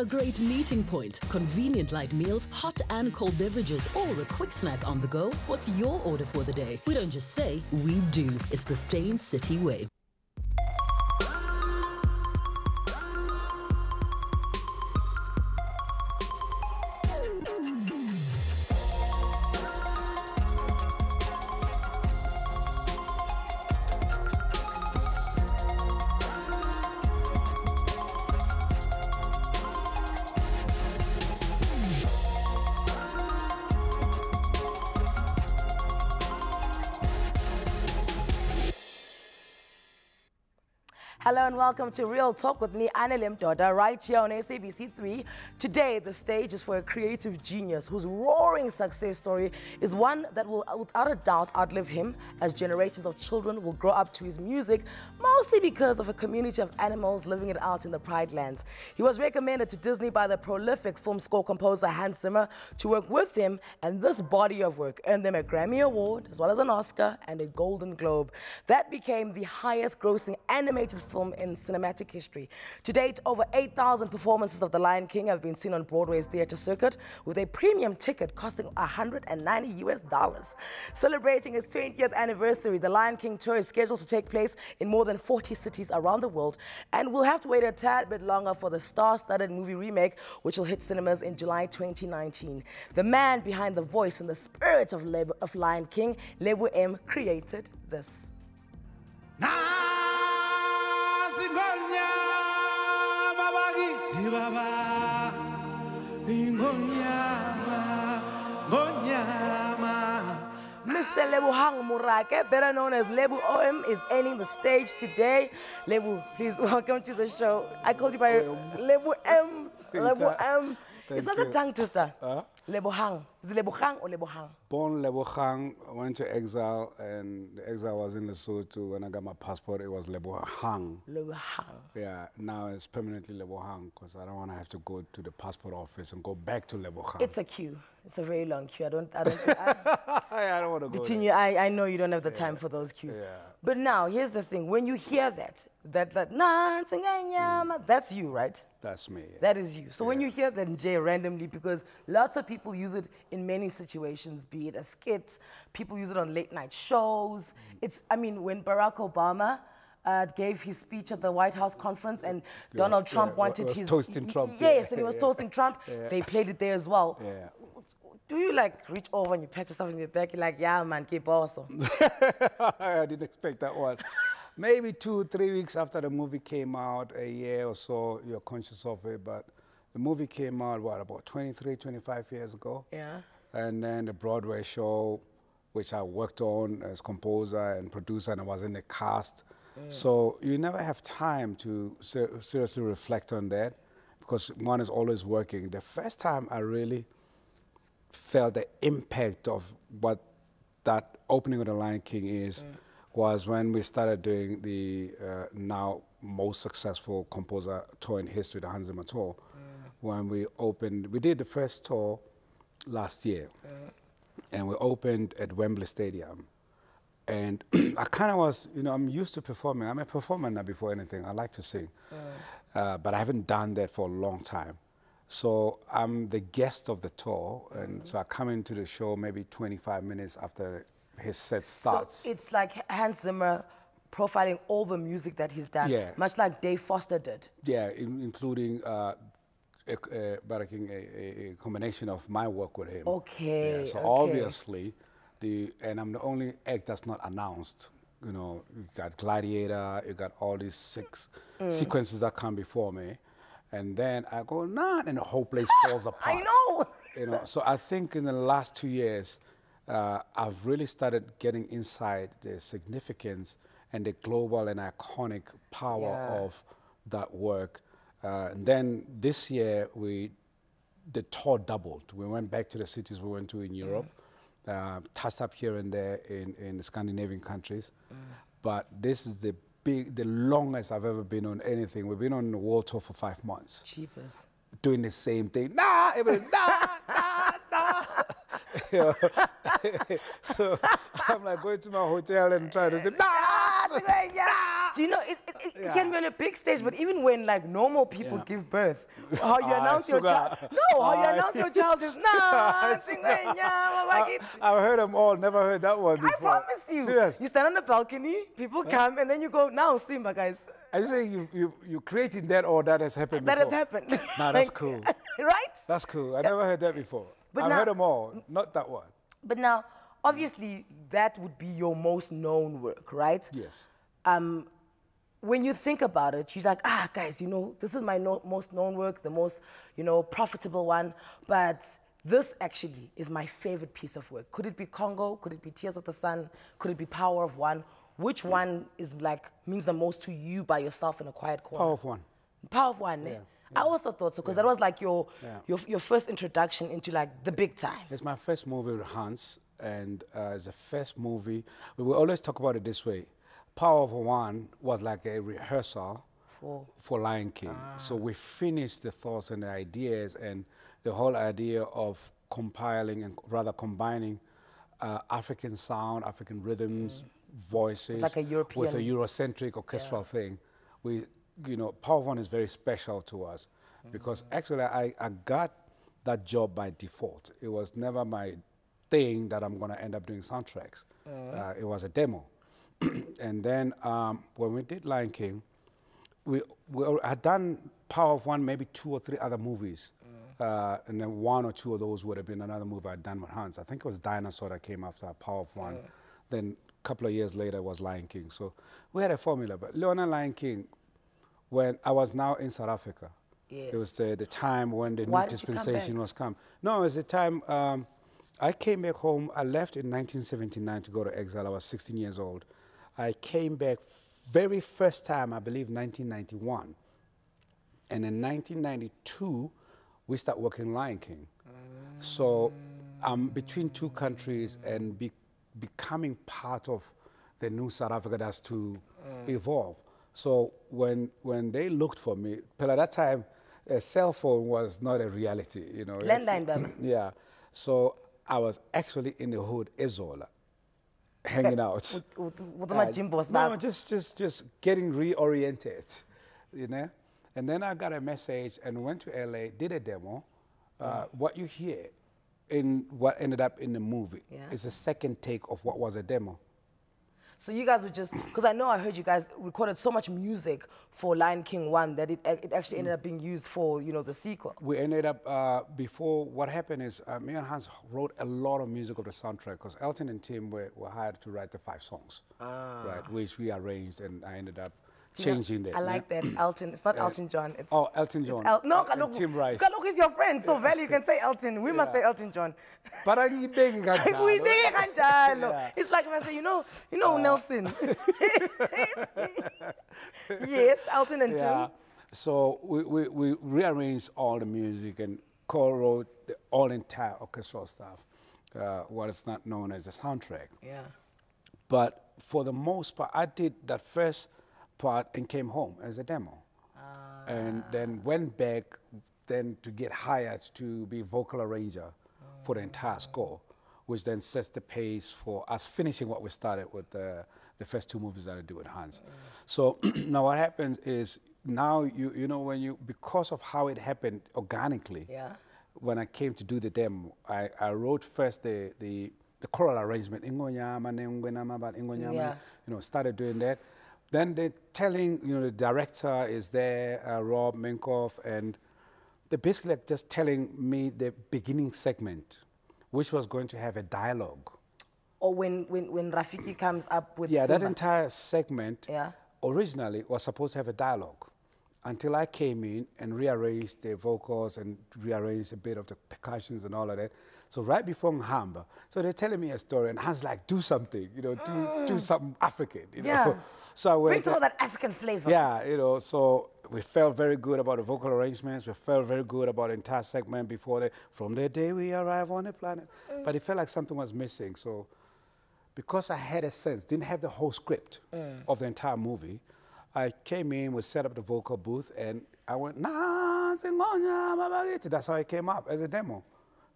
A great meeting point, convenient light meals, hot and cold beverages, or a quick snack on the go. What's your order for the day? We don't just say, we do. It's the Steyn City way. Welcome to Real Talk with me, Anele Mdoda, right here on SABC3. Today, the stage is for a creative genius whose roaring success story is one that will, without a doubt, outlive him as generations of children will grow up to his music, mostly because of a community of animals living it out in the Pride Lands. He was recommended to Disney by the prolific film score composer Hans Zimmer to work with him, and this body of work earned them a Grammy Award, as well as an Oscar and a Golden Globe. That became the highest grossing animated film in cinematic history. To date, over 8,000 performances of The Lion King have been seen on Broadway's theater circuit, with a premium ticket costing 190 US dollars. Celebrating its 20th anniversary, The Lion King tour is scheduled to take place in more than 40 cities around the world, and we'll have to wait a tad bit longer for the star-studded movie remake, which will hit cinemas in July 2019. The man behind the voice and the spirit of, Lebo, of Lion King, Lebo M, created this. Mr. Lebohang Morake, better known as Lebo M, is ending the stage today. Lebo, please welcome to the show. I called you by Lebo M. Lebo M. It's not a tongue twister. Huh? Lebohang. Is it Lebohang or Lebohang? Born Lebohang, went to exile, and the exile was in Lesotho. When I got my passport, it was Lebohang. Lebohang. Yeah, now it's permanently Lebohang because I don't want to have to go to the passport office and go back to Lebohang. It's a queue. It's a very long queue. I don't, I don't, I, I don't want to go between you, I, I know you don't have the time for those queues. Yeah. But now, here's the thing. When you hear that, that, that, tsinganyama, that's you, right? That's me. yeah. That is you. So when you hear that J randomly, because lots of people use it in many situations, be it a skit, people use it on late night shows. It's, I mean, when Barack Obama uh, gave his speech at the White House conference and Donald Trump wa- wanted was his. toasting Trump, Yes, yeah, and he was yeah. toasting Trump. Yeah. They played it there as well. Do you like reach over and you pat yourself in the back? You're like, yeah, man, keep awesome. I didn't expect that one. Maybe two, three weeks after the movie came out, a year or so, you're conscious of it. But the movie came out, what, about 23, 25 years ago? Yeah. And then the Broadway show, which I worked on as composer and producer, and I was in the cast. So you never have time to ser- seriously reflect on that because one is always working. The first time I really felt the impact of what that opening of the Lion King is was when we started doing the uh, now most successful composer tour in history, the Hans Zimmer tour. When we opened, we did the first tour last year, and we opened at Wembley Stadium. And I kind of was, you know, I'm used to performing. I'm a performer now before anything. I like to sing. Uh, but I haven't done that for a long time. So I'm the guest of the tour. And so I come into the show maybe 25 minutes after his set starts. So it's like Hans Zimmer profiling all the music that he's done, Yeah. much like Dave Foster did. yeah, in, including uh, a, a, a, a, a combination of my work with him. Okay, Yeah, so okay. obviously, the and I'm the only act that's not announced. You know, you got Gladiator, you got all these six Mm. sequences that come before me, and then I go nah, and the whole place falls apart. I know. You know, so I think in the last two years, uh, I've really started getting inside the significance and the global and iconic power Yeah. of that work. Uh, and then this year, we the tour doubled. We went back to the cities we went to in Europe, uh, touched up here and there in, in the Scandinavian countries. But this is the big, the longest I've ever been on anything. We've been on the world tour for five months Cheapers. doing the same thing. Nah, everybody, nah, nah, nah. Know? so I'm like going to my hotel and trying to say, nah, Do you know, it, it, it Yeah. can be on a big stage, but even when like normal people Yeah. give birth, how you announce your child, no, how you announce your child is, nah, mama I, I've heard them all, never heard that one before. I promise you. Serious. You stand on the balcony, people come, and then you go, now Simba, guys. I say you, you, you created that or that has happened That has before? happened. Nah, that's cool. right? That's cool. I never heard that before. But I've now- heard them all, not that one. But now, obviously, that would be your most known work, right? Yes. Um, when you think about it, you're like, ah, guys, you know, this is my no- most known work, the most, you know, profitable one. But this actually is my favorite piece of work. Could it be Congo? Could it be Tears of the Sun? Could it be Power of One? Which one is like means the most to you by yourself in a quiet corner? Power of one. Power of One. eh? Yeah, I also thought so because that was like your, Yeah. your your first introduction into like the big time. It's my first movie with Hans, and uh, it's the first movie. We will always talk about it this way. Power of One was like a rehearsal For- for Lion King. So we finished the thoughts and the ideas and the whole idea of compiling and rather combining uh, African sound, African rhythms, voices, Like a with a Eurocentric orchestral thing. We, you know, Power of One is very special to us because actually I, I got that job by default. It was never my thing that I'm going to end up doing soundtracks. Uh, it was a demo. and then um, when we did Lion King, we, we had done Power of One, maybe two or three other movies. Uh, and then one or two of those would have been another movie I'd done with Hans. I think it was Dinosaur that came after Power of One. Then a couple of years later it was Lion King. So we had a formula. But Leona Lion King, when I was now in South Africa, Yes. it was the, the time when the Why new you come dispensation was come. No, it was the time um, I came back home. I left in 1979 to go to exile. I was 16 years old. I came back very first time, I believe, 1991. And in 1992, we start working Lion King. So I'm between two countries and be, becoming part of the new South Africa that's to uh. evolve. So when when they looked for me, but at that time, a cell phone was not a reality, you know. Landline, yeah. So I was actually in the hood, Ezola, hanging out. With, with, with my gym boss No, just just just getting reoriented, you know. And then I got a message and went to LA, did a demo. Uh, What you hear in what ended up in the movie Yeah. is a second take of what was a demo. So you guys were just because I know I heard you guys recorded so much music for Lion King one that it it actually ended up being used for you know the sequel. We ended up uh, before. What happened is uh, me and Hans wrote a lot of music of the soundtrack because Elton and Tim were, were hired to write the five songs, right? Which we arranged, and I ended up You know, changing that. I like that Elton. It's not Elton John. It's Oh, Elton John. El- no, and Kaloku. Tim Rice. Kaloku is your friend, so value you can say Elton. We must say Elton John. But angiyibeki kanjalo. Uyibeke kanjalo. Yeah. It's like when I say, you know, you know Nelson. yes, Elton and Yeah. Tim. So we, we, we rearranged all the music and co-wrote the all entire orchestral stuff, uh, what is not known as the soundtrack. Yeah. But for the most part, I did that first part and came home as a demo. And then ah. went back then to get hired to be vocal arranger for the entire oh. score, which then sets the pace for us finishing what we started with the, the first two movies that I did with Hans. Mm. So now what happens is now you, you know when you, because of how it happened organically, Yeah. when I came to do the demo, I, I wrote first the, the, the choral arrangement, Ingonyama, Nengwenama, but Ingonyama, Yeah. you know, started doing that. Then they're telling, you know, the director is there, uh, Rob Minkoff, and they're basically like just telling me the beginning segment, which was going to have a dialogue. Or when, when, when Rafiki comes up with Yeah, that entire segment Yeah. originally was supposed to have a dialogue until I came in and rearranged the vocals and rearranged a bit of the percussions and all of that. So right before Nhamba, so they're telling me a story and Hans like, do something, you know, do, do mm. something African, you know. Yeah. So I went Bring some of that African flavor. yeah, you know, so we felt very good about the vocal arrangements. We felt very good about the entire segment before the, from the day we arrive on the planet. Mm. But it felt like something was missing. So because I had a sense, didn't have the whole script mm. of the entire movie, I came in, we set up the vocal booth, and I went, nah, Zingonya, Babagiti." that's how I came up as a demo.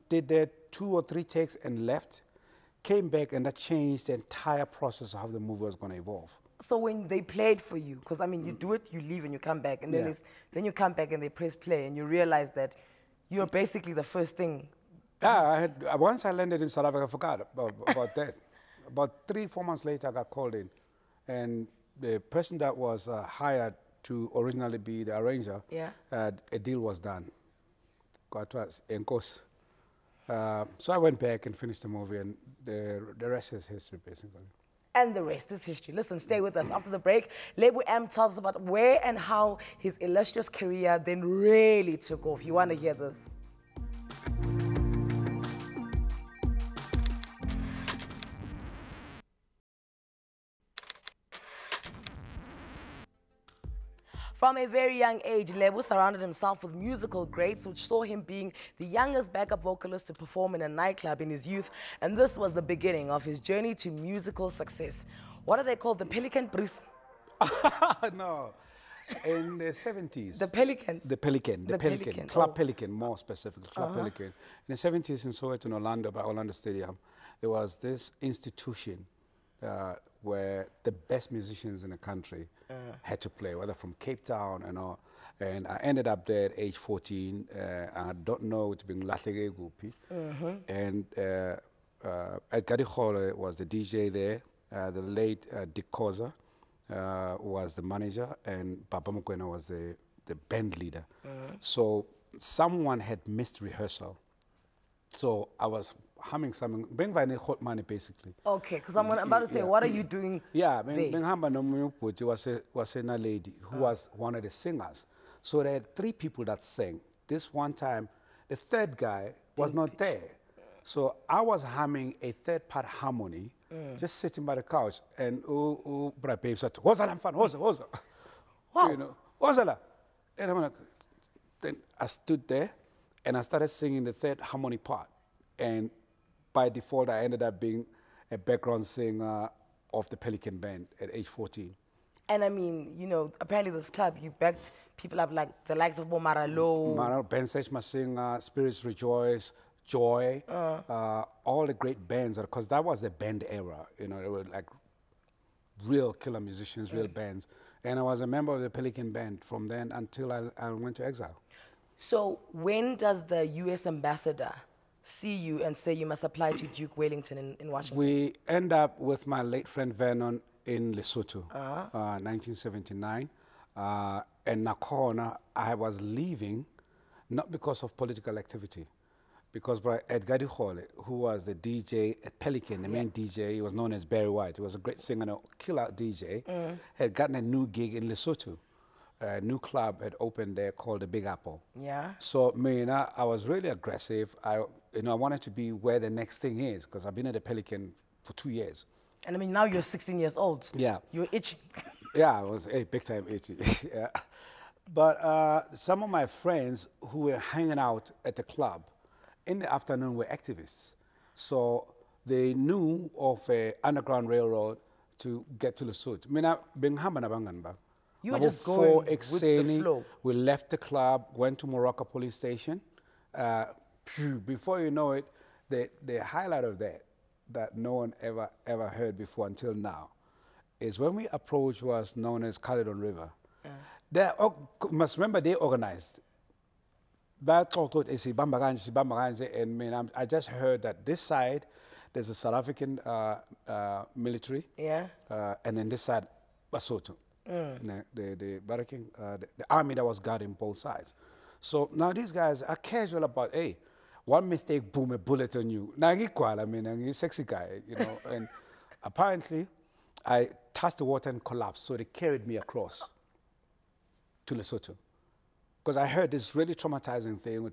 Did the two or three takes and left, came back, and that changed the entire process of how the movie was going to evolve. So when they played for you, because I mean, you do it, you leave, and you come back, and then Yeah. it's, then you come back and they press play, and you realize that you're basically the first thing. Yeah, I had, uh, once I landed in South Africa, I forgot about, about that. About three, four months later, I got called in. And the person that was uh, hired to originally be the arranger, Yeah. uh, a deal was done. Got was Enkos. Uh, so I went back and finished the movie, and the, the rest is history, basically. And the rest is history. Listen, stay with us. After the break, Lebo M tells us about where and how his illustrious career then really took off. You want to hear this? From a very young age, Lebo surrounded himself with musical greats, which saw him being the youngest backup vocalist to perform in a nightclub in his youth, and this was the beginning of his journey to musical success. What are they called? The Pelican Bruce? no. In the 70s. The Pelican. The Pelican. The, The Pelican. Pelican, Club oh. Pelican, more specifically. Club uh-huh. Pelican. In the 70s in Soweto, in Orlando, by Orlando Stadium, there was this institution uh, where the best musicians in the country had to play, whether from Cape Town and all. And I ended up there at age 14. Uh, I don't know it's been Latlege Gupi. And uh, uh, Edgar Hall was the DJ there. Uh, the late uh, Dick Koza uh, was the manager, and Papa Mukwena was the, the band leader. So someone had missed rehearsal. So I was humming something, being very hot money basically. Okay, because I'm, gonna- I'm about to say, Yeah. what are you doing Yeah? Benghamba Nomuyuputi was a, was a lady who was one of the singers. So there had three people that sang. This one time, the third guy was not there. So I was humming a third part harmony, mm. just sitting by the couch, and oh, oh, bra babe said, "What's that? I'm fun. What's what's Wow. You know, what's? And I'm like, then I stood there, and I started singing the third harmony part, and by default, I ended up being a background singer of the Pelican Band at age 14. And I mean, you know, apparently this club, you backed people up like the likes of Bomara Low. Mara, Ben Sech Masinga, Spirits Rejoice, Joy, uh, all the great bands, because that was the band era. You know, they were like real killer musicians, real bands. And I was a member of the Pelican Band from then until I, I went to exile. So when does the U.S. ambassador see you and say you must apply to Duke Ellington in, in Washington? We end up with my late friend Vernon in Lesotho, uh 1979. Uh, and Nakona, I was leaving not because of political activity, because Edgar Hall, who was the DJ at Pelican, the main DJ, he was known as Barry White. He was a great singer, and a killer DJ, had gotten a new gig in Lesotho. A new club had opened there called the Big Apple. Yeah. So, me, you know, I was really aggressive. I, you know, I wanted to be where the next thing is because I've been at the Pelican for two years. And I mean, now you're 16 years old. Yeah. You're itching. Yeah, I was a big time itchy. yeah. But uh, some of my friends who were hanging out at the club in the afternoon were activists. So they knew of a underground railroad to get to Lesotho. Mina benghamba nabangan You were just going with the flow. We left the club, went to Moroka police station. Uh, phew, before you know it, the, the highlight of that, that no one ever, ever heard before until now, is when we approached was known as Caledon River. They or- must remember they organized. Baxoxo ukuthi sibamba kanje sibamba kanje and man, I just heard that this side there's a South African uh, uh, military Yeah. uh, and then this side Basotho, the, the, the barracking, uh, the, the army that was guarding both sides. So now these guys are casual about, hey, one mistake, boom, a bullet on you. Now you I mean, I'm a sexy guy, you know. and apparently, I touched the water and collapsed, so they carried me across to Lesotho. Because I heard this really traumatizing thing.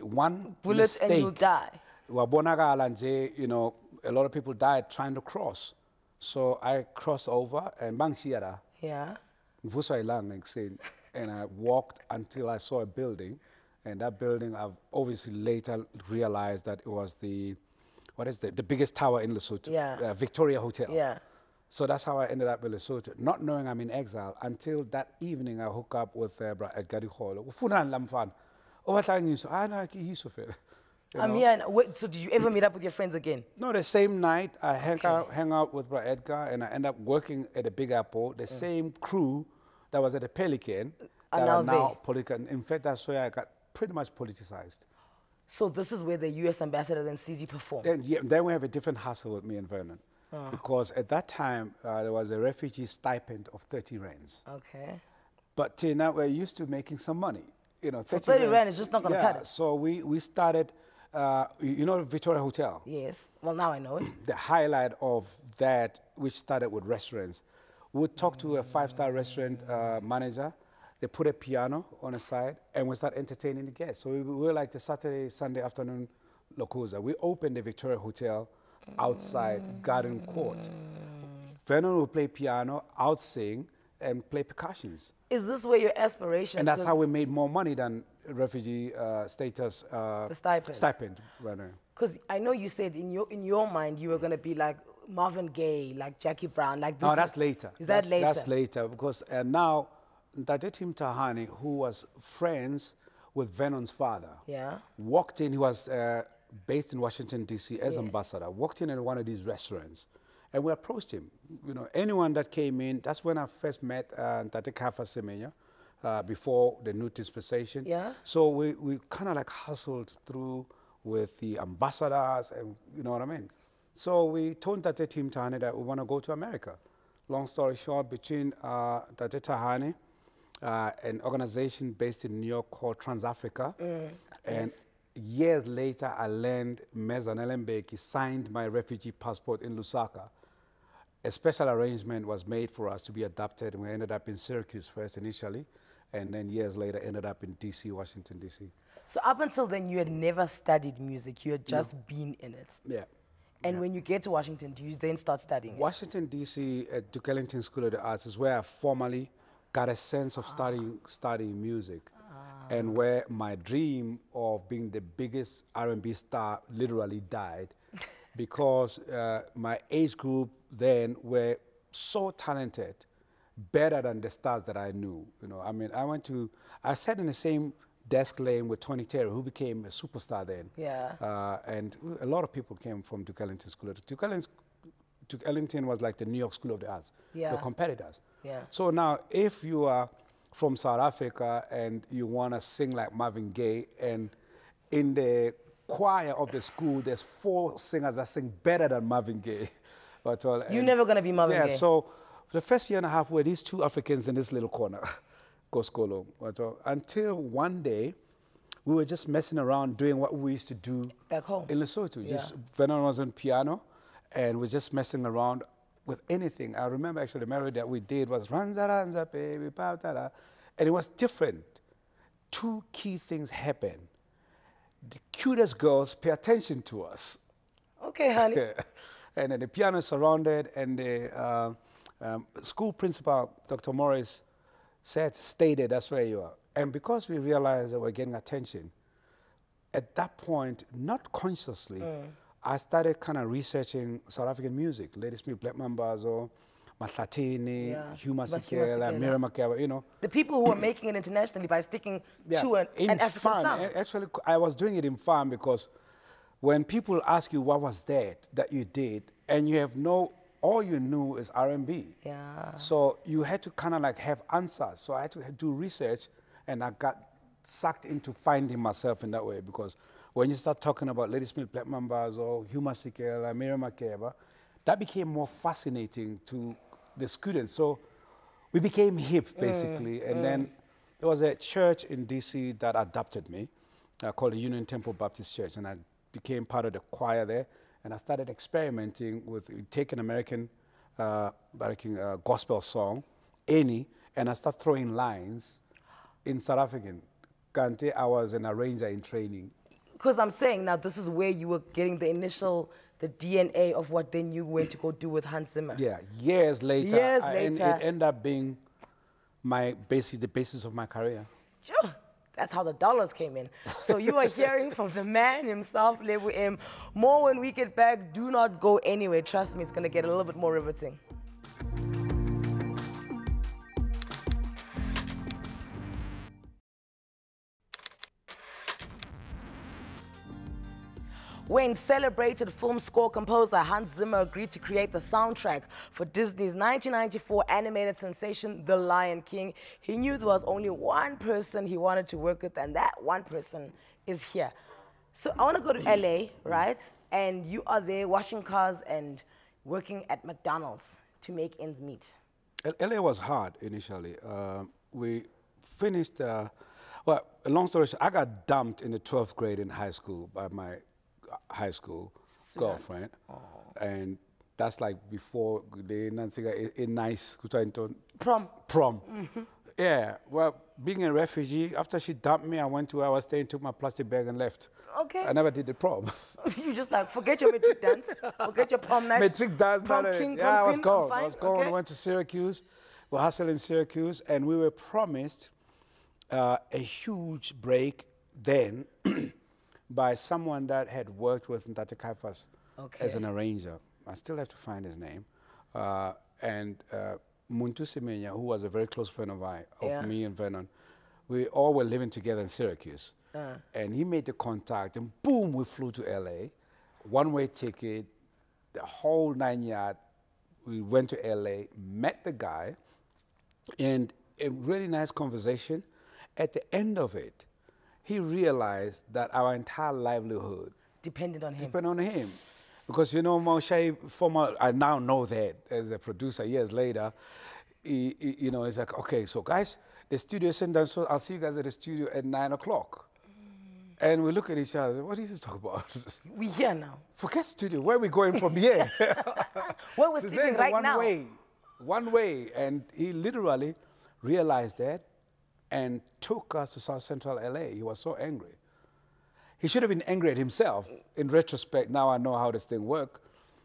One Bullet and you mistake, die. you know, a lot of people died trying to cross. So I crossed over and bangshiyara, Yeah. and I walked until I saw a building, and that building I've obviously later realized that it was the, what is the, the biggest tower in Lesotho, Yeah. uh, Victoria Hotel. Yeah. So that's how I ended up in Lesotho, not knowing I'm in exile until that evening I hook up with uh, Bra Edgar Hall. Ufunani la mfana? Obatla ngiso? No, ke yiso fela. you I'm here. And, wait, so did you ever meet up with your friends again? No, the same night I hang out, hang out with Bro Edgar, and I end up working at the Big Apple. The same crew that was at the Pelican that now are now political. In fact, that's where I got pretty much politicized. So this is where the U.S. ambassador then sees you perform. Then, yeah, then we have a different hustle with me and Vernon. Ah. Because at that time, uh, there was a refugee stipend of 30 rands. Okay. But till now, we're used to making some money. You know, 30, 30 rands- rand is just not gonna yeah, cut it. So we, we started, uh, you you know, Victoria Hotel. Yes. Well, now I know it. the highlight of that, which started with restaurants, we would talk to a five-star restaurant uh, manager. They put a piano on the side, and we start entertaining the guests. So we, we were like the Saturday, Sunday afternoon locosa. We opened the Victoria Hotel outside Garden Court. Vernon would play piano, out sing, and play percussions. Is this where your aspirations? And that's how we made more money than refugee uh, status uh, The stipend. Stipend, rather. Because I know you said in your in your mind you were gonna be like Marvin Gaye, like Jackie Brown, like this. No, that's later. Is that that's, later? That's later because uh, now Tajetim Thahane, who was friends with Vernon's father, Yeah. walked in. He was uh, based in Washington D.C. as ambassador. Walked in at one of these restaurants, and we approached him. You know, anyone that came in. That's when I first met uh, Caiphus Semenya. Uh, before the new dispensation. Yeah. So we, we kind of like hustled through with the ambassadors and you know what I mean. So we told Tate Tim Thahane that we want to go to America. Long story short, between uh, Tate Thahane, uh, an organization based in New York called TransAfrica, and years later I learned Meza Elembeki signed my refugee passport in Lusaka. A special arrangement was made for us to be adopted, and we ended up in Syracuse first initially, and then years later ended up in D.C., Washington, D.C. So up until then, you had never studied music. You had just been in it. Yeah. And when you get to Washington, do you then start studying? Washington, D.C., at Duke Ellington School of the Arts is where I formally got a sense of studying, studying music and where my dream of being the biggest R&B star literally died because uh, my age group then were so talented, better than the stars that I knew. You know, I mean, I went to, I sat in the same desk lane with Tony Terry, who became a superstar then. Yeah. Uh, and a lot of people came from Duke Ellington School. Duke Ellington, Duke Ellington was like the New York School of the Arts. Yeah. The competitors. Yeah. So now, if you are from South Africa and you want to sing like Marvin Gaye, and in the choir of the school, there's four singers that sing better than Marvin Gaye. But, well, You're never gonna be Marvin yeah, Gaye. so the first year and a half were these two Africans in this little corner, Koskolo. But, until one day, we were just messing around doing what we used to do Back home. in Lesotho. Yeah. Just Vernon was on piano, and we're just messing around with anything. I remember actually the melody that we did was Ranza Ranza baby da, and it was different. Two key things happened. The cutest girls pay attention to us. Okay, honey. and then the piano surrounded, and the uh, um, school principal, Dr. Morris, said, "Stay there. That's where you are." And because we realized that we're getting attention, at that point, not consciously, Mm. I started kind of researching South African music, Ladysmith Black Mambazo, Mahlathini, Yeah. Hugh But Hugh Masekela, Masekela. Miriam Makeba, you know. The people who are making it internationally by sticking to an, in an African sound. Actually, I was doing it in fun because when people ask you what was that that you did, and you have no, all you knew is R&B. Yeah. So you had to kind of like have answers. So I had to do research, and I got sucked into finding myself in that way because when you start talking about Ladysmith Black Mambas or Hugh Masekela, Miriam Makeba, that became more fascinating to the students. So we became hip basically, and then there was a church in DC that adopted me, uh, called the Union Temple Baptist Church, and I became part of the choir there, and I started experimenting with taking American, uh, American uh, gospel song, any, and I started throwing lines in South African. Kante, I was an arranger in training. Because I'm saying now, this is where you were getting the initial, the DNA of what then you went to go do with Hans Zimmer. Yeah, years later, Years I- and later. it ended up being my basic, the basis of my career. Sure. That's how the dollars came in. So you are hearing from the man himself, Lebo M. More when we get back. Do not go anywhere. Trust me, it's going to get a little bit more riveting. When celebrated film score composer Hans Zimmer agreed to create the soundtrack for Disney's 1994 animated sensation The Lion King, he knew there was only one person he wanted to work with, and that one person is here. So I want to go to LA, right? And you are there washing cars and working at McDonald's to make ends meet. LA was hard initially. Uh, we finished, uh, well, a long story short, I got dumped in the 12th grade in high school by my high school girlfriend. And that's like before the Nansi got a nice prom. Prom. Yeah, well, being a refugee, after she dumped me, I went to where I was staying, took my plastic bag and left. Okay. I never did the prom. you just like, forget your matric dance, forget your prom night. Matric dance, prom not king, yeah, I was gone. I was gone. Okay. went to Syracuse. We hustled in Syracuse, and we were promised uh, a huge break then by someone that had worked with Ntata Caiphus Okay. as an arranger. I still have to find his name. Uh, and uh, Muntu Semenya, who was a very close friend of, I, of Yeah. me and Vernon, we all were living together in Syracuse. Uh. And he made the contact, and boom, we flew to LA. One way ticket, the whole nine yard. We went to LA, met the guy, and a really nice conversation. At the end of it, he realized that our entire livelihood Depended on him. depend on him. Because you know, Moshe, former, I now know that as a producer years later, he, he- you know, it's like, okay, so guys, the studio is in so I'll see you guys at the studio at nine o'clock. And we look at each other, what is this talk about? We here now. Forget studio, where are we going from here? Where we're It's sleeping in right one now. way, one way. And he literally realized that and took us to South Central LA. He was so angry. He should have been angry at himself. In retrospect, now I know how this thing worked.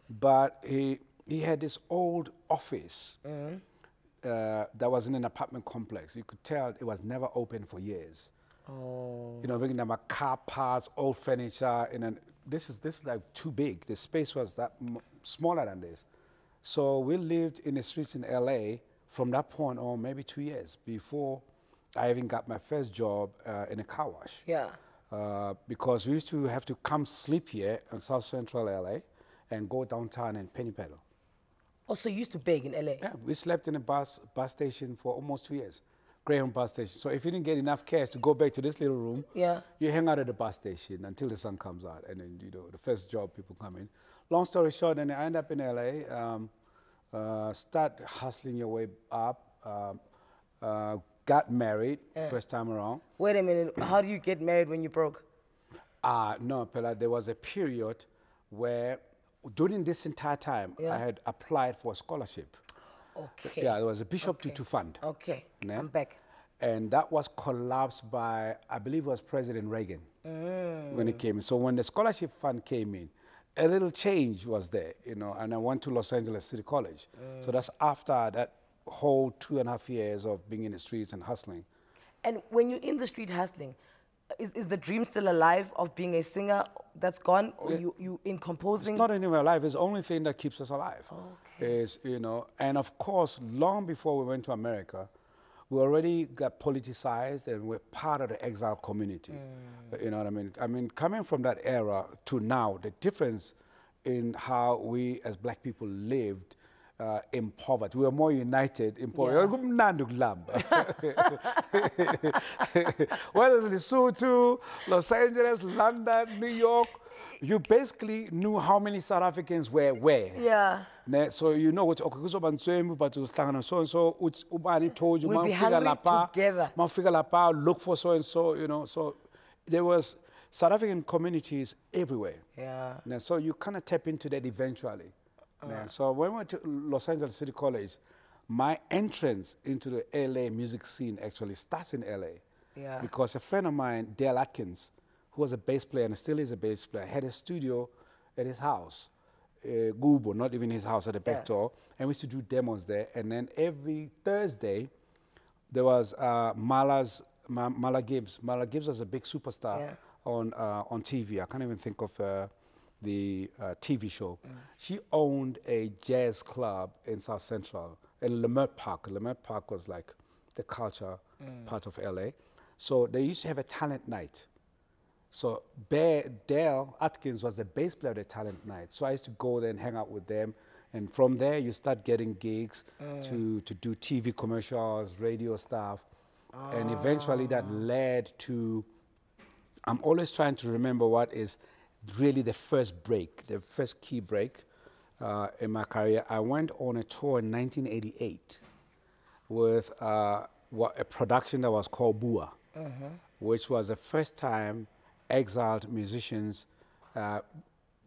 But he, he had this old office Mm-hmm. uh, that was in an apartment complex. You could tell it was never open for years. Oh. You know, bringing them a car parts, old furniture, and this is this is like too big. The space was that m- smaller than this. So we lived in the streets in LA from that point on, maybe two years before I even got my first job uh, in a car wash. Yeah. Uh, because we used to have to come sleep here in South Central LA and go downtown and penny pedal. Also used to beg in LA. Yeah, we slept in a bus bus station for almost two years. Greyhound bus station. So if you didn't get enough cash to go back to this little room, Yeah. you hang out at the bus station until the sun comes out, and then you know the first job people come in. Long story short, and I end up in LA. Um, uh, start hustling your way up. Um, uh, got married eh. first time around. Wait a minute. How do you get married when you broke? Uh, no, Pella, there was a period where during this entire time Yeah. I had applied for a scholarship. Okay. Yeah, there was a Bishop Okay. Tutu Fund. Okay. Yeah. I'm back. And that was collapsed by, I believe it was President Reagan mm. when it came in. So when the scholarship fund came in, a little change was there, you know, and I went to Los Angeles City College. Mm. So that's after that whole two and a half years of being in the streets and hustling. And when you're in the street hustling, is, is the dream still alive of being a singer that's gone? Or you, you in composing? It's not anywhere alive. It's the only thing that keeps us alive. Is you know, and of course, long before we went to America, we already got politicized and we're part of the exile community. Mm. You know what I mean? I mean, coming from that era to now, the difference in how we as black people lived. Uh, in poverty, we were more united in poverty. Ukulamba. Whether it's Lesotho, Los Angeles, London, New York, you basically knew how many South Africans were where. Yeah. Ne? So you know what okay kuzoba ntswembu but uhlangana so and so uthi ubani told you We'll be mawufika lapha mawufika lapha look for so and so you know so there was South African communities everywhere. Yeah. Ne? So you kind of tap into that eventually. Ne? So when we went to Los Angeles City College, my entrance into the LA music scene actually starts in LA. Yeah. Because a friend of mine, Dale Atkins, who was a bass player and still is a bass player, had a studio at his house, uh, Gubo, not even his house at the back Yeah. door. And we used to do demos there. And then every Thursday, there was uh, Marla's, Ma- Marla Gibbs. Marla Gibbs was a big superstar Yeah. on, uh, on TV. I can't even think of uh, the uh, TV show. Mm. She owned a jazz club in South Central, in Leimert Park. Leimert Park was like the culture mm. part of LA. So they used to have a talent night So Bear, Dale Atkins was the bass player of the talent night. So I used to go there and hang out with them. And from there, you start getting gigs mm. to, to do TV commercials, radio stuff. And eventually that ah. led to, I'm always trying to remember what is really the first break, the first key break uh, in my career. I went on a tour in 1988 with uh, what, a production that was called Bua, which was the first time exiled musicians uh,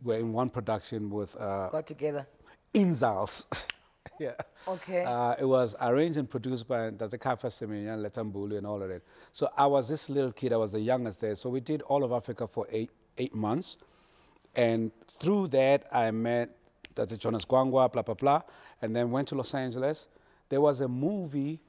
were in one production with uh, Got together. Inzals. yeah. Okay. Uh, it was arranged and produced by Dr. Caiphus Semenya, Letta Mbulu, and all of that. So I was this little kid, I was the youngest there. So we did all of Africa for eight, eight months. And through that, I met Dr. Jonas Gwangwa, blah, blah, blah, and then went to Los Angeles. There was a movie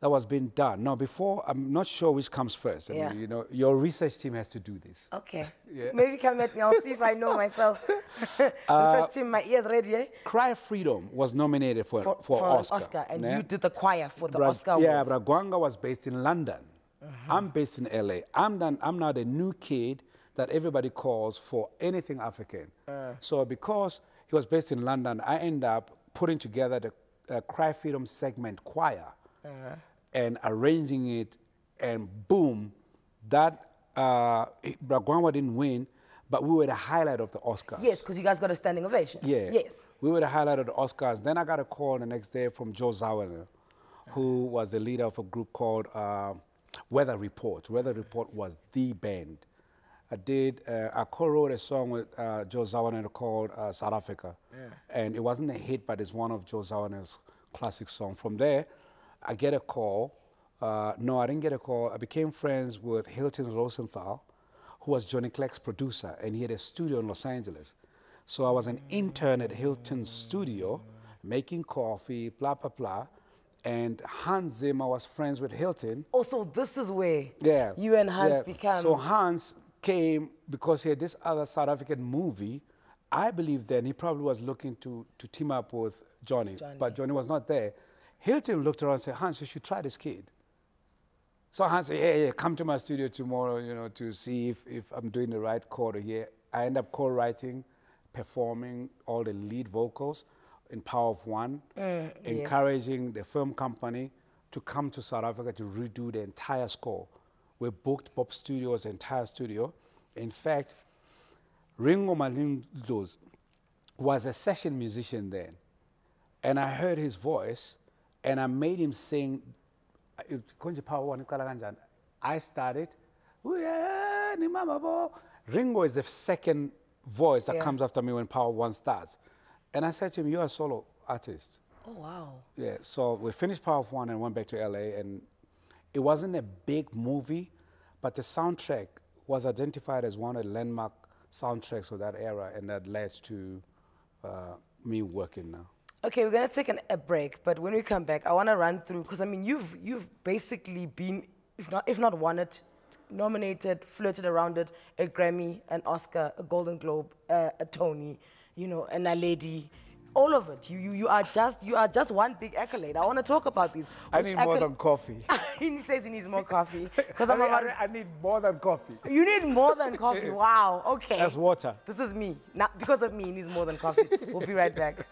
that was being done. Now, before, I'm not sure which comes first. I Yeah. mean, you know, your research team has to do this. Okay. Yeah. Maybe come at me. I'll see if I know myself. the first team, my ears ready, eh? Cry Freedom was nominated for, For, for, an Oscar. And yeah? you did the choir for the Bra- Oscar Yeah, Awards. Bra Gwangwa was based in London. Uh-huh. I'm based in LA. I'm, done, I'm now the new kid that everybody calls for anything African. Uh. So because he was based in London, I end up putting together the uh, Cry Freedom segment choir Uh-huh. And arranging it, and boom, that uh, it- didn't win, but we were the highlight of the Oscars. Yes, because you guys got a standing ovation. Yeah. Yes. We were the highlight of the Oscars. Then I got a call the next day from Joe Zawinul, who was the leader of a group called uh, Weather Report. Weather Report was the band. I did, uh, I co-wrote a song with uh, Joe Zawinul called uh, South Africa. And it wasn't a hit, but it's one of Joe Zawinul's classic songs. From there, I get a call. Uh, no, I didn't get a call. I became friends with Hilton Rosenthal, who was Johnny Clegg's producer, and he had a studio in Los Angeles. So I was an intern at Hilton's studio, making coffee, blah, blah, blah. And Hans Zimmer was friends with Hilton. Oh, so this is where Yeah. you and Hans yeah. become. So Hans came because he had this other South African movie. I believe then he probably was looking to, to team up with Johnny, but Johnny was not there. Hilton looked around and said, Hans, you should try this kid. So Hans said, yeah, yeah, come to my studio tomorrow, you know, to see if, if I'm doing the right chord here. I end up co-writing, performing all the lead vocals in Power of One, uh, encouraging the film company to come to South Africa to redo the entire score. We booked BOP Studios' entire studio. In fact, Ringo Madlingozi was a session musician then. And I heard his voice, and I made him sing Konje Power One iqala kanjani. I started, "Uyeni mama bo." Ringo is the second voice that Yeah. comes after me when Power One starts. And I said to him, You're a solo artist. oh, wow. Yeah, so we finished Power of One and went back to LA, and it wasn't a big movie, but the soundtrack was identified as one of the landmark soundtracks of that era, and that led to uh, me working now. Okay, we're gonna take an, a break, but when we come back, I want to run through because I mean, you've you've basically been, if not if not won it, nominated, flirted around it, a Grammy, an Oscar, a Golden Globe, uh, a Tony, you know, and a lady, all of it. You you you are just you are just one big accolade. I want to talk about this. I need more than coffee. he says he needs more coffee because I, I'm need, about. I need more than coffee. You need more than coffee. Wow. Okay. That's water. This is me. Now, because of me, he needs more than coffee. we'll be right back.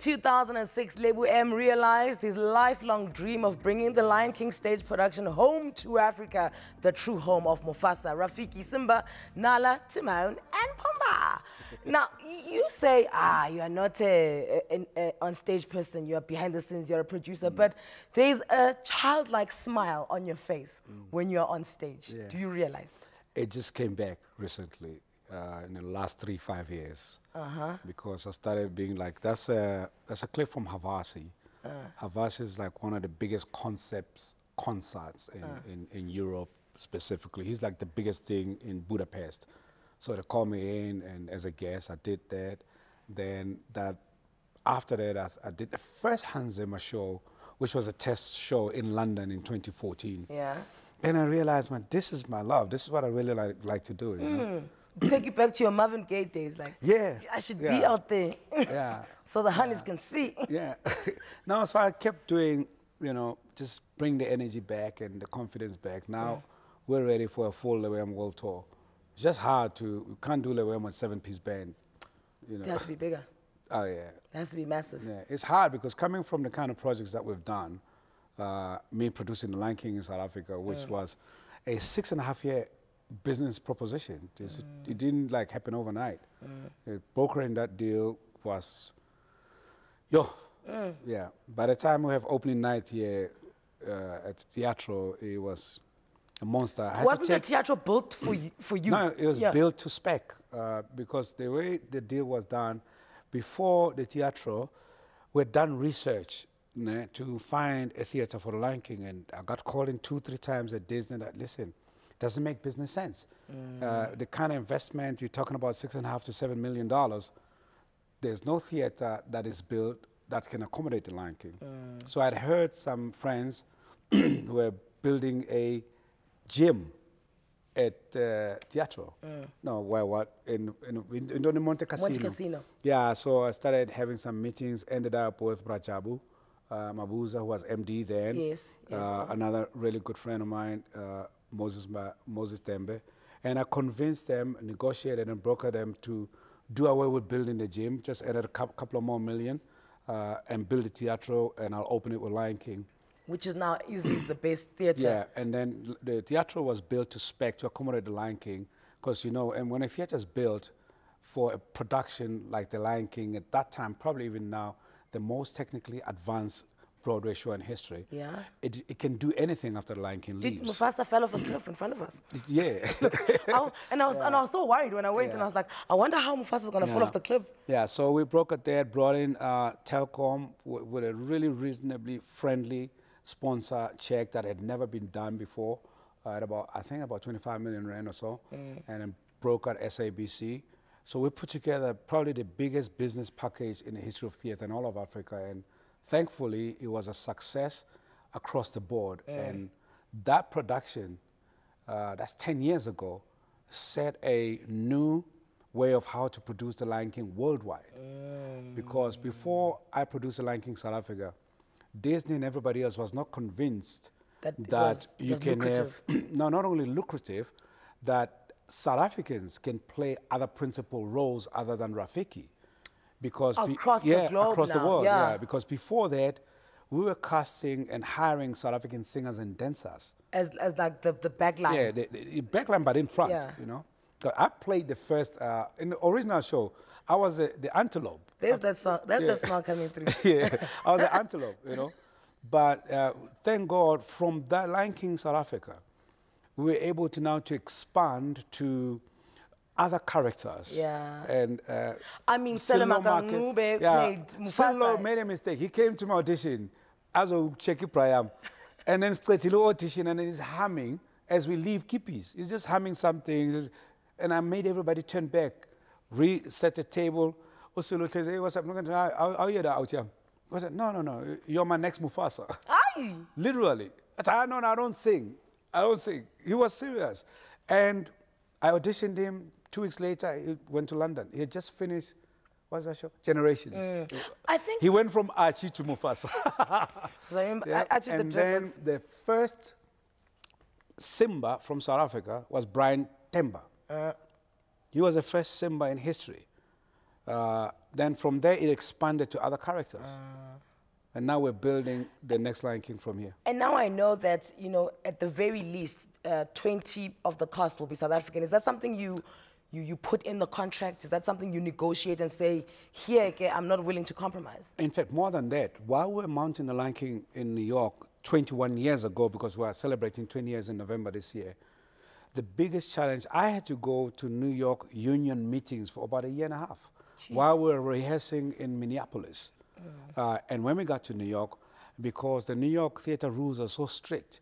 2006, Lebo M realized his lifelong dream of bringing the Lion King stage production home to Africa, the true home of Mufasa, Rafiki, Simba, Nala, Timon, and Pumbaa. Now, you say, ah, you are not a, a, a on-stage person, you are behind the scenes, you're a producer, but there's a childlike smile on your face when you're on stage. Yeah. Do you realize? It just came back recently uh, in the last three, five years. Uh-huh. Because I started being like, that's a, that's a clip from Havasi. Havasi is like one of the biggest concepts, concerts in, in, in Europe specifically. He's like the biggest thing in Budapest. So they called me in and as a guest, I did that. Then that, after that, I, I did the first Hans Zimmer show, which was a test show in London in 2014. Yeah. And I realized, man, this is my love. This is what I really like, like to do. You know? Take you back to your Marvin Gaye days, like, Yeah, I should be out there. Yeah. so the honeys can see. Yeah. no, so I kept doing, you know, just bring the energy back and the confidence back. Now we're ready for a full Lebo M World Tour. It's just hard to, you can't do Lebo M with seven-piece band. You know. It has to be bigger. Oh, yeah. It has to be massive. Yeah, it's hard because coming from the kind of projects that we've done, uh, me producing The Lion King in South Africa, which was a six and a half year business proposition. It's- It didn't like happen overnight. Uh, brokering that deal was, yo, yeah. By the time we have opening night here uh, at Teatro, it was a monster. I had Wasn't the theatre built for you? For you? no, it was Yeah. built to spec uh, because the way the deal was done, before the teatro, we'd done research né, to find a theater for the Lion King, and I got called in two, three times at Disney that listen, doesn't make business sense. Uh, the kind of investment you're talking about six and a half to seven million dollars, there's no theater that is built that can accommodate the Lion King. So I'd heard some friends who were building a gym at uh, Teatro. No, where what? In, in, in, in Montecasino. Casino. Yeah, so I started having some meetings, ended up with Bra Jabu uh, Mabuza, who was MD then. Yes, yes. Uh, another really good friend of mine, uh, Moses, Ma- Moses Tembe. And I convinced them, negotiated and brokered them to do away with building the gym, just added a couple of more million uh, and build the Teatro, and I'll open it with Lion King. Which is now easily the best theatre. Yeah, and then the theatre was built to spec to accommodate the Lion King, because you know, and when a theatre is built for a production like the Lion King at that time, probably even now, the most technically advanced Broadway show in history. Yeah. It, it can do anything after the Lion King Did leaves. Mufasa fell off a cliff in front of us? yeah. I and I was and I was so worried when I went and I was like, I wonder how Mufasa's gonna fall off the cliff. Yeah, so we brokered that, brought in uh, Telkom w- with a really reasonably friendly sponsor check that had never been done before, uh, at about I think about 25 million rand or so, and then brokered SABC. So we put together probably the biggest business package in the history of theatre in all of Africa, and thankfully it was a success across the board. And that production, uh, that's 10 years ago, set a new way of how to produce the Lion King worldwide. Because before I produced the Lion King South Africa, Disney and everybody else was not convinced That that, you can have, no, not only lucrative, that South Africans can play other principal roles other than Rafiki. Because be- Across the globe across the now, world, yeah. yeah. Because before that, we were casting and hiring South African singers and dancers. As as like the, the backline. Yeah, the, the backline, but in front, Yeah. you know. I played the first, uh, in the original show, I was uh, the antelope. There's that song that's Yeah. the song coming through. yeah, I was the antelope, you know. But uh, thank God, from that Lion King South Africa, we were able to now to expand to other characters. Yeah. And uh, I mean, Sello Maake kaNcube yeah, played Mufasa. Sello made a mistake. He came to my audition as a Cheki Priam, and then straight to the audition, and he's humming as we leave Kippies. He's just humming something, and I made everybody turn back, reset the table. Usulu says, "Hey, what's up? I'm gonna- How how are you out here?" I said, "No, no, no. You're my next Mufasa." Aye. Literally. I said, "Ah, no, no, I don't sing. I don't sing. He was serious. And I auditioned him. Two weeks later, he went to London. He had just finished, what's that show? Generations. I think He went from Archie to Mufasa. Yeah, actually and the then the first Simba from South Africa was Brian Temba. Uh. he was the first Simba in history. Uh, then from there, it expanded to other characters. Ah. and now we're building the next Lion King from here. And now I know that, you know, at the very least, uh, 20 of the cast will be South African. Is that something you, you, you put in the contract? Is that something you negotiate and say, here, okay, I'm not willing to compromise? In fact, more than that, while we we're mounting the Lion King in New York 21 years ago, because we are celebrating 20 years in November this year, the biggest challenge, I had to go to New York union meetings for about a year and a half while we were rehearsing in Minneapolis. Uh, and when we got to New York, because the New York theater rules are so strict,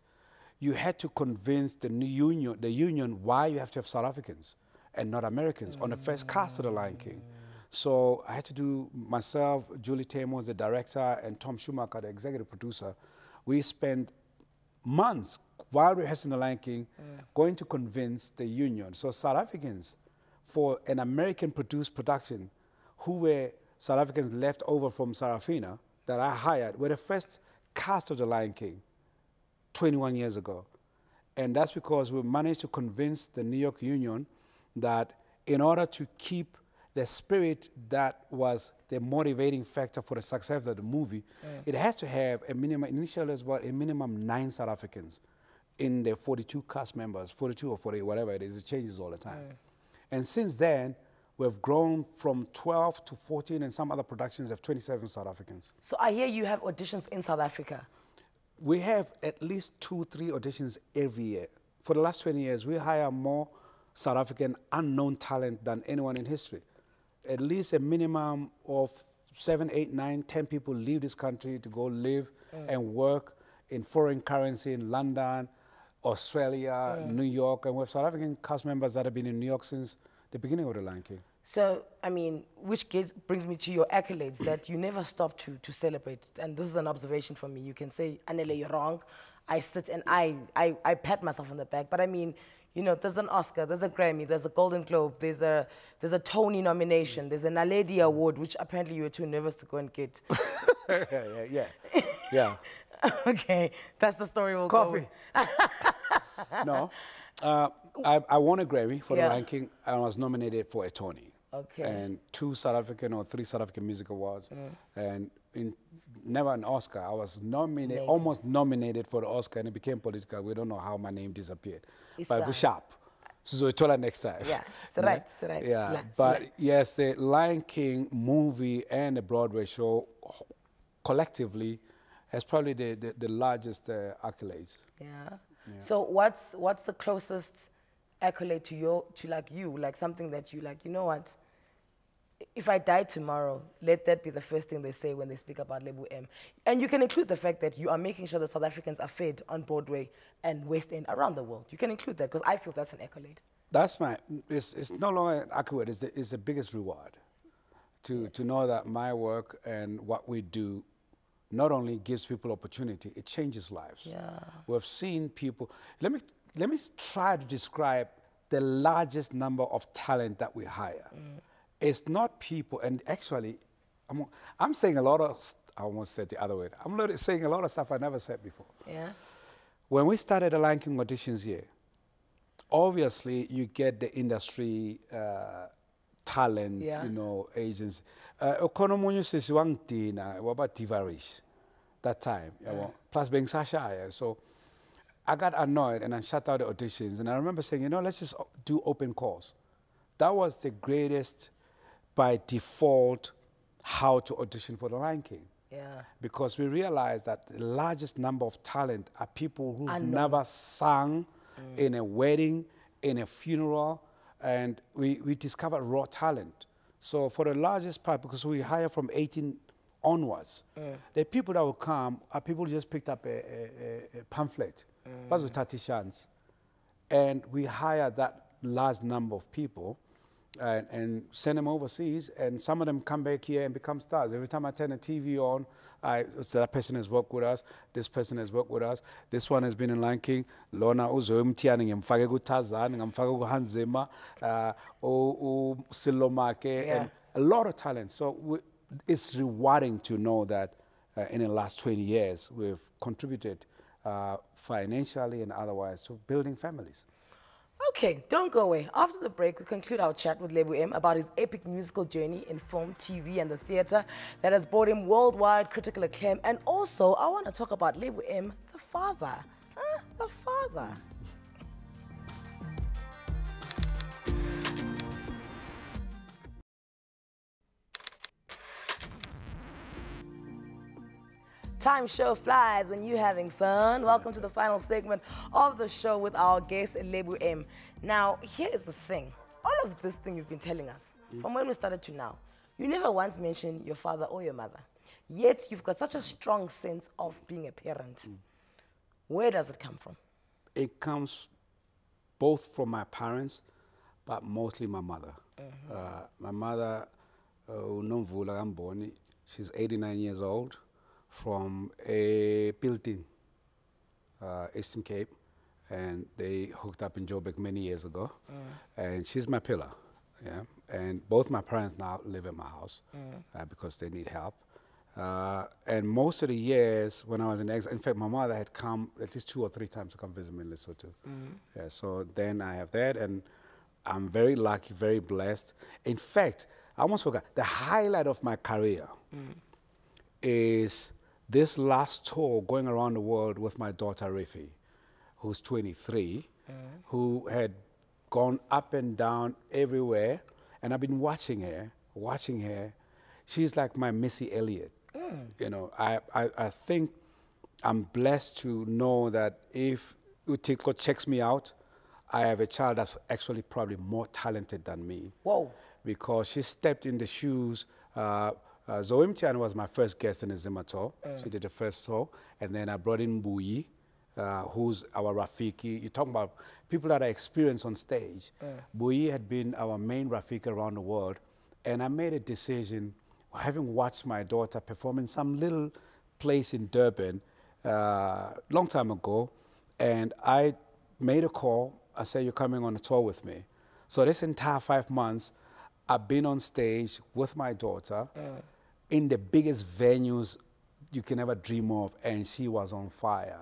you had to convince the new union, the union why you have to have South Africans and not Americans on the first cast of The Lion King. So I had to do myself, Julie Taymor the director, and Tom Schumacher, the executive producer. We spent months while rehearsing The Lion King going to convince the union. So South Africans, for an American-produced production, who were South Africans left over from Sarafina that I hired, were the first cast of The Lion King 21 years ago. And that's because we managed to convince the New York Union that in order to keep the spirit that was the motivating factor for the success of the movie, it has to have a minimum, initially it was about a minimum nine South Africans in the 42 cast members, 42 or 40, whatever it is, it changes all the time. And since then, we've grown from 12 to 14, and some other productions have 27 South Africans. So I hear you have auditions in South Africa. We have at least two, three auditions every year. For the last 20 years, we hire more South African unknown talent than anyone in history. At least a minimum of seven, eight, nine, ten people leave this country to go live and work in foreign currency in London, Australia, New York, and we have South African cast members that have been in New York since the beginning of the Lion King. So, I mean, which gets, brings me to your accolades that you never stop to, to celebrate. And this is an observation from me. You can say, Anele, you're wrong. I sit and I, I, I pat myself on the back. But I mean, you know, there's an Oscar, there's a Grammy, there's a Golden Globe, there's a, there's a Tony nomination, there's an Naledi Award, which apparently you were too nervous to go and get. yeah, yeah, yeah. yeah. okay, that's the story we'll go Coffee. no. Uh, I, I won a Grammy for Yeah. the ranking, and I was nominated for a Tony. Okay. And two South African or three South African Music Awards. Mm. And in, never an Oscar. I was nominated, almost nominated for the Oscar and it became political. We don't know how my name disappeared. It's but sad. we sharp. So we told her next time. Yeah, it's right, it's right, Yeah, but right. yes, the Lion King movie and the Broadway show collectively has probably the, the, the largest uh, accolades. Yeah. So what's what's the closest accolade to your to like you like something that you like you know what if I die tomorrow let that be the first thing they say when they speak about Lebo M and you can include the fact that you are making sure that South Africans are fed on Broadway and West End around the world you can include that because I feel that's an accolade That's my, it's, it's no longer accolade. it's the, it's the biggest reward to, to know that my work and what we do not only gives people opportunity, it changes lives. Yeah. We've seen people, let me, let me try to describe the largest number of talent that we hire. Mm. It's not people, and actually, I'm, I'm saying a lot of, st- I almost said the other way, I'm saying a lot of stuff I never said before. yeah When we started the Lion King auditions here, obviously you get the industry uh, talent, Yeah. you know, agents. Okonomunyu sisi wangidina waba divarish that time. yabo. Plus being Sasha, so I got annoyed and I shut out the auditions. And I remember saying, you know, let's just do open calls. That was the greatest, by default, how to audition for the Lion King yeah because we realized that the largest number of talent are people who've never sung mm. in a wedding, in a funeral, and we, we discovered raw talent. So for the largest part, because we hire from 18 onwards, mm. the people that will come are people who just picked up a, a, a- pamphlet. That's with mm. Tatishans. And we hire that large number of people and, and send them overseas, and some of them come back here and become stars. Every time I turn the TV on, I, that person has worked with us, this person has worked with us, this one has been in Lion King, Lona uzoyimthiyane ngemfake kuTarzan, ngemfake kuHanzima, uh, u- u- Sello Maake, Yeah. and a lot of talent. So we, it's rewarding to know that uh, in the last 20 years we've contributed uh, financially and otherwise to building families. Okay, don't go away. After the break, we conclude our chat with Lebo M about his epic musical journey in film, TV, and the theatre that has brought him worldwide critical acclaim. And also, I want to talk about Lebo M, the father. Huh? The father. Time show flies when you're having fun. Welcome to the final segment of the show with our guest, Lebo M. Now, here is the thing. All of this thing you've been telling us, from when we started to now, you never once mentioned your father or your mother. Yet, you've got such a strong sense of being a parent. Where does it come from? It comes both from my parents, but mostly my mother. Uh, my mother, uh, she's 89 years old, from a building, uh, Eastern Cape, and they hooked up in Joburg many years ago. And she's my pillar, yeah. And both my parents now live in my house uh, because they need help. Uh, and most of the years when I was in exile, in fact, my mother had come at least two or three times to come visit me in Lesotho. Yeah, so then I have that, and I'm very lucky, very blessed. In fact, I almost forgot the highlight of my career is this last tour going around the world with my daughter Rifi, who's 23, who had gone up and down everywhere, and I've been watching her, watching her. She's like my Missy Elliott. You know, I, I, I think I'm blessed to know that if Utiko checks me out, I have a child that's actually probably more talented than me Whoa. because she stepped in the shoes. Uh, uh, Zoe Mthiyane was my first guest in the Zimmer tour. She did the first tour. And then I brought in Buyi, uh, who's our Rafiki. You're talking about people that are experienced on stage. Buyi had been our main Rafiki around the world. And I made a decision, having watched my daughter perform in some little place in Durban uh, long time ago. And I made a call. I said, You're coming on a tour with me. So this entire five months, I've been on stage with my daughter in the biggest venues you can ever dream of, and she was on fire.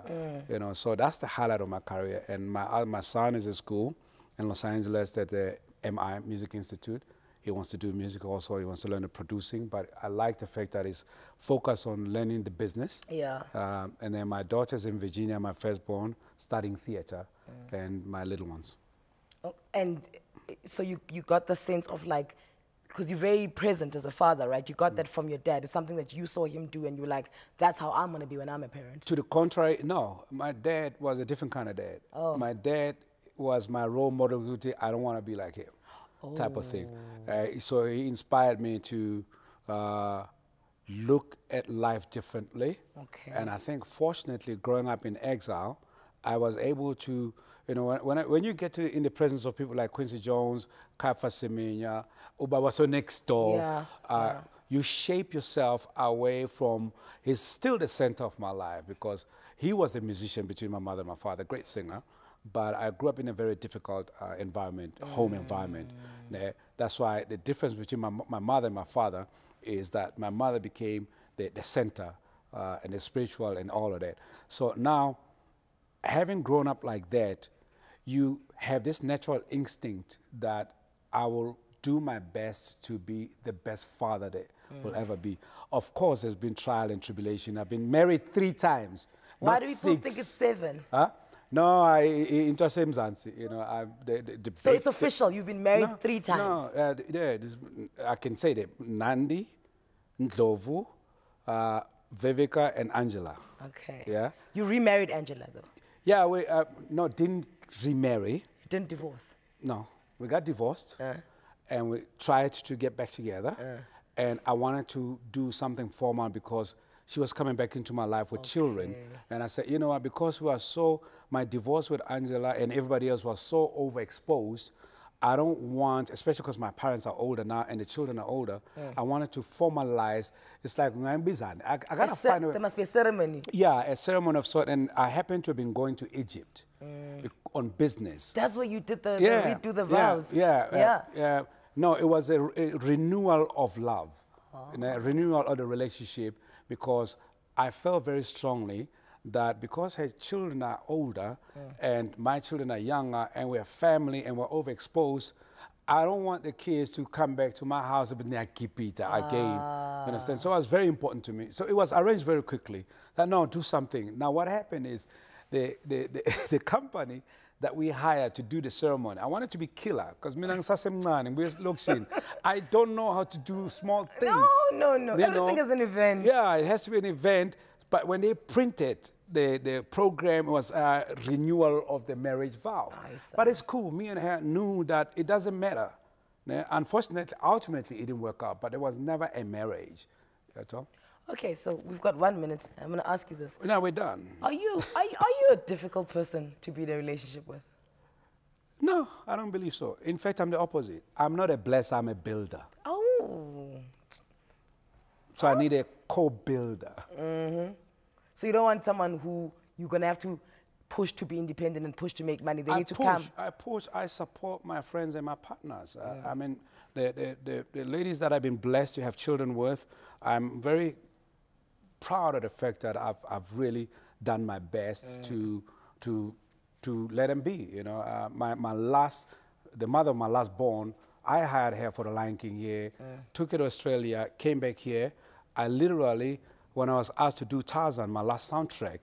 You know, so that's the highlight of my career. And my uh, my son is at school in Los Angeles at the MI Music Institute. He wants to do music also. He wants to learn the producing, but I like the fact that he's focused on learning the business. Yeah. Um, and then my daughter's in Virginia, my firstborn, studying theater, and my little ones. Oh, And uh, so you, you got the sense of like, because you're very present as a father, right? You got that from your dad. It's something that you saw him do, and you're like, that's how I'm going to be when I'm a parent. To the contrary, no. My dad was a different kind of dad. Oh. My dad was my role model. I don't want to be like him, oh. type of thing. Uh, so he inspired me to uh, look at life differently. Okay. And I think, fortunately, growing up in exile, I was able to, you know, when, when, I, when you get to in the presence of people like Quincy Jones, Caiphus Semenya, Ubawaso next door, Yeah, uh, you shape yourself away from he's still the center of my life because he was a musician between my mother and my father great singer but i grew up in a very difficult uh, environment home environment Yeah, that's why the difference between my, my mother and my father is that my mother became the, the center uh, and the spiritual and all of that. So now having grown up like that, you have this natural instinct that I will do my best to be the best father that will ever be. Of course, there's been trial and tribulation. I've been married three times. Why do people six. think it's seven? Huh? No, I into Mzansi, you know, I, the, the, the So it's official. You've been married three times. No, uh, yeah, this, I can say that Nandi, Ndlovu, uh, Viveka, and Angela. Okay. Yeah. You remarried Angela though. Yeah, we uh, no didn't remarry. You didn't divorce. No, we got divorced, Uh. And we tried to get back together. And I wanted to do something formal because she was coming back into my life with children. And I said, you know what? Because we are so, my divorce with Angela and everybody else was so overexposed. I don't want, especially because my parents are older now and the children are older. I wanted to formalize. It's like I'm busy. I, I gotta find a there must be a ceremony. yeah, a ceremony of sort. And I happened to have been going to Egypt bec- on business That's where you did the, yeah, the redo the yeah, vows. Yeah, Yeah. uh, yeah. No, it was a, a renewal of love, and a renewal of the relationship because I felt very strongly that because her children are older and my children are younger and we're family and we're overexposed, I don't want the kids to come back to my house and be Pita ah. again. You understand? So it was very important to me. So it was arranged very quickly that no, do something. Now what happened is the, the, the, the company that we hired to do the ceremony, I wanted to be killer because I don't know how to do small things. No, no, no. You Everything is an event. Yeah, it has to be an event. But when they printed the, the program, it was a renewal of the marriage vows. See. But it's cool. Me and her knew that it doesn't matter. Unfortunately, ultimately, it didn't work out. But there was never a marriage at all. Okay, so we've got one minute. I'm going to ask you this. Now we're done. Are you, are, you- are you a difficult person to be in a relationship with? No, I don't believe so. In fact, I'm the opposite. I'm not a blesser, I'm a builder. Oh. So I need a co-builder. Mhm. So you don't want someone who you're going to have to push to be independent and push to make money. They I need to push, come. I push, I support my friends and my partners. Uh, I mean, the, the, the, the ladies that I've been blessed to have children with, I'm very proud of the fact that I've, I've really done my best to, to, to let him be. You know, uh, my, my last, the mother of my last born, I hired her for the Lion King year, took her to Australia, came back here. I literally, when I was asked to do Tarzan, my last soundtrack,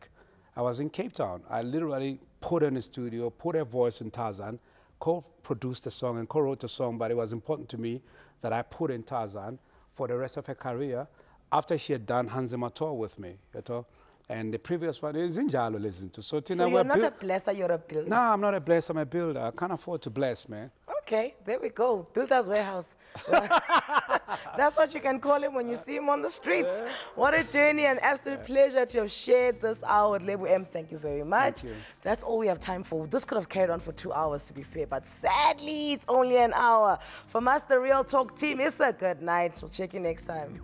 I was in Cape Town. I literally put her in the studio, put her voice in Tarzan, co-produced the song and co-wrote the song, but it was important to me that I put in Tarzan for the rest of her career after she had done Hans Zimmer tour with me. You know? And the previous one is Injalo listen to. So, Tina, So you're not a blesser, you're a builder. No, I'm not a blesser, I'm a builder. I can't afford to bless, man. Okay, there we go. Builder's warehouse. That's what you can call him when you see him on the streets. What a journey and absolute pleasure to have shared this hour with Lebo M. Thank you very much. you. That's all we have time for. This could have carried on for two hours, to be fair, but sadly, it's only an hour. From us, the Real Talk team, it's a good night. We'll check you next time.